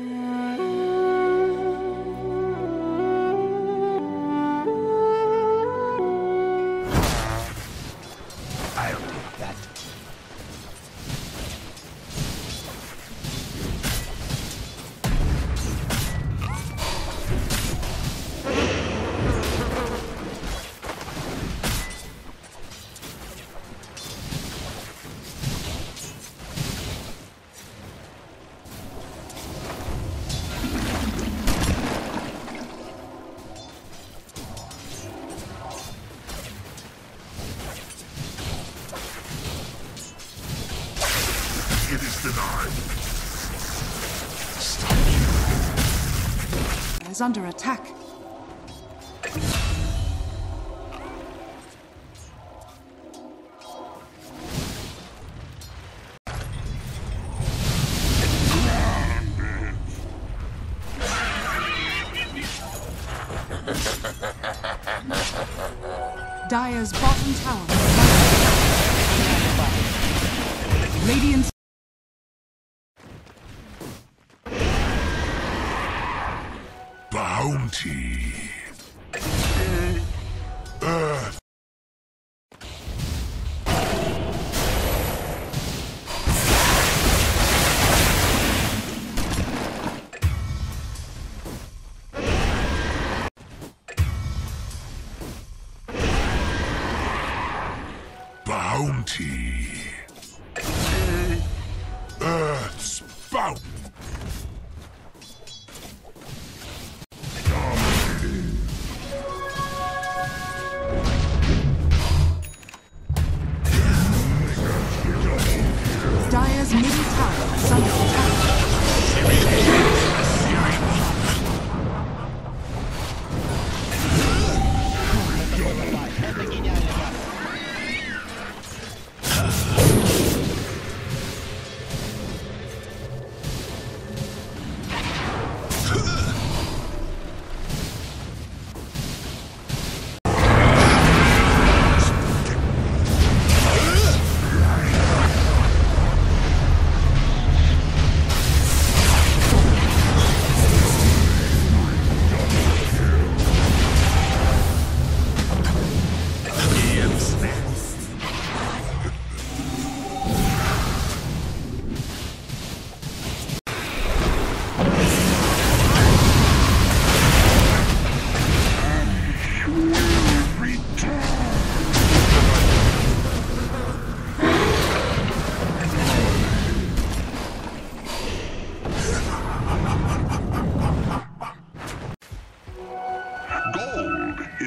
I'll is under attack. Dire's bottom tower. Radiant Bounty. Earth.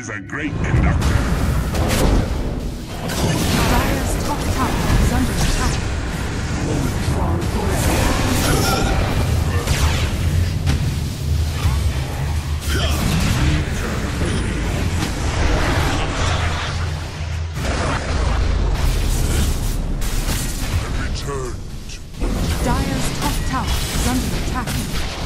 Is a great conductor. Dire's top tower is under attack. Returned. Dire's top tower is under attack.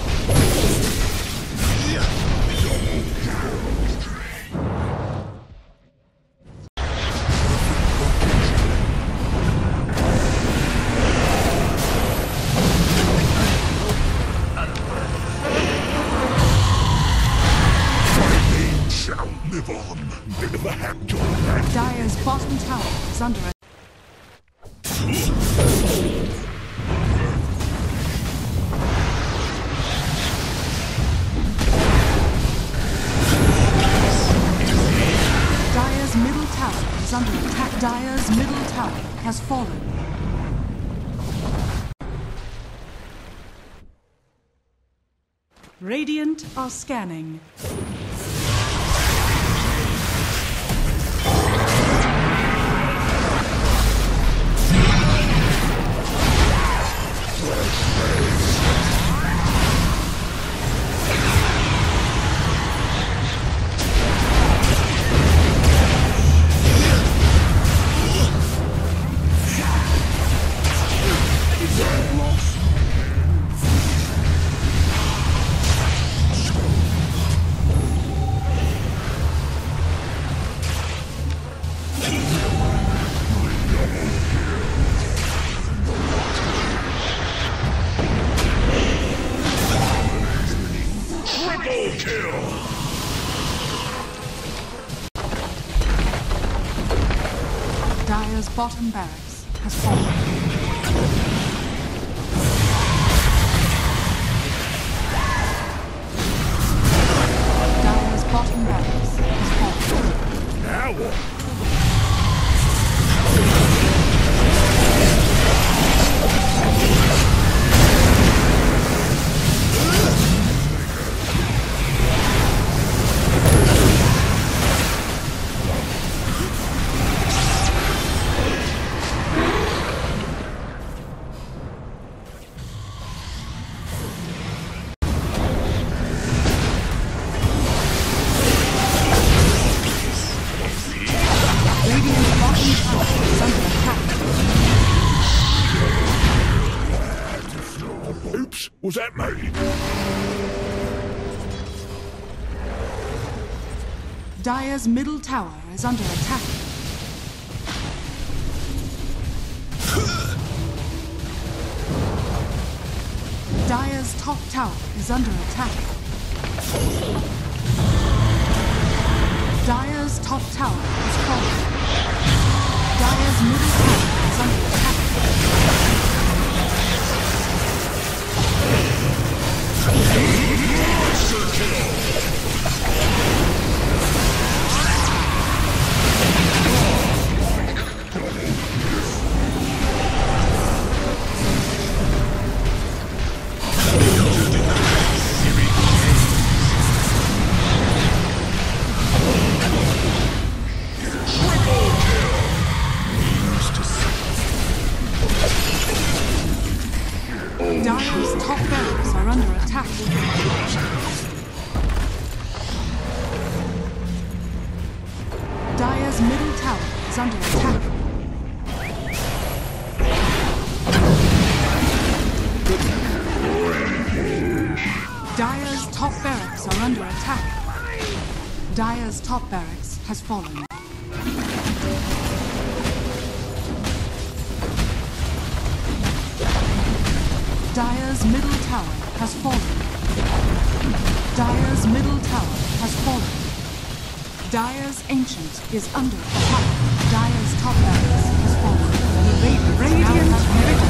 Under. Dire's middle tower is under attack. Dire's middle tower has fallen. Radiant are scanning. Bottom barracks has fallen. Oops, was that me? Dire's middle tower is under attack. Dire's top tower is under attack. Dire's top tower is falling. Dire's middle tower is under attack. Dire's top barracks are under attack. Dire's middle tower is under attack. Dire's top barracks are under attack. Dire's top barracks has fallen. Dire's middle tower has fallen. Dire's middle tower has fallen. Dire's ancient is under attack. Dire's top barracks has fallen. The Radiant